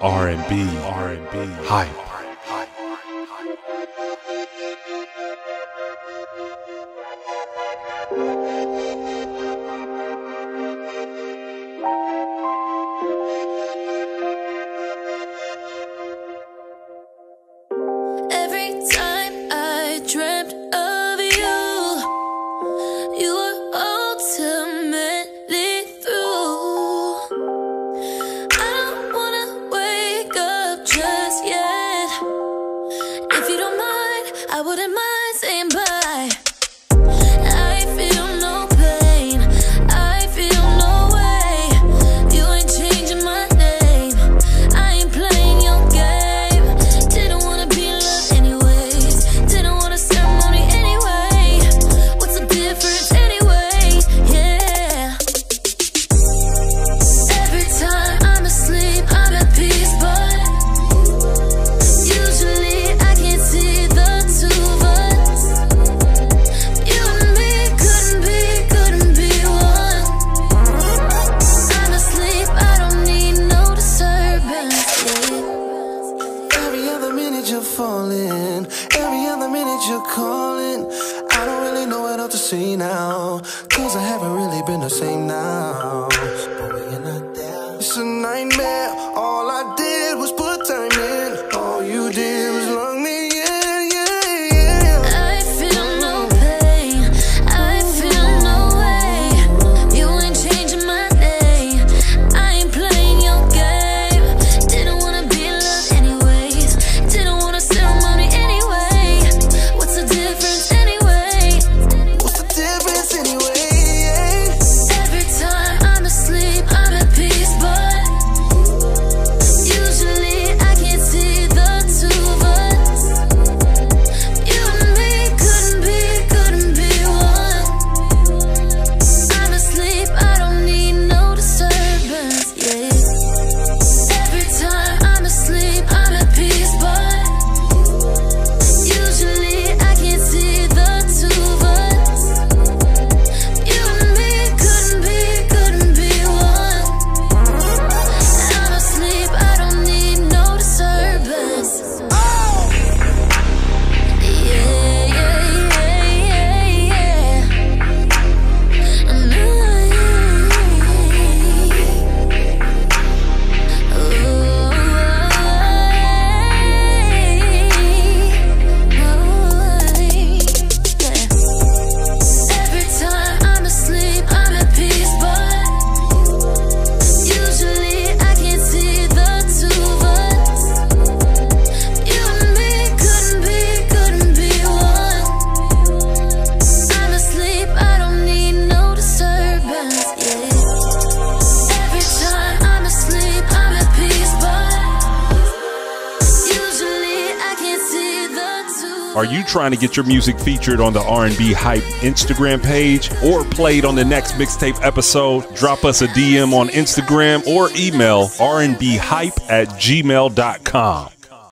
R&B, R&B, hype. wouldn't mind. calling. Every other minute you're calling. I don't really know what else to say now. Cause I haven't really been the same now. But when you're not there, it's a nightmare. Are you trying to get your music featured on the R&B Hype Instagram page or played on the next mixtape episode? Drop us a DM on Instagram or email rnbhype at gmail.com.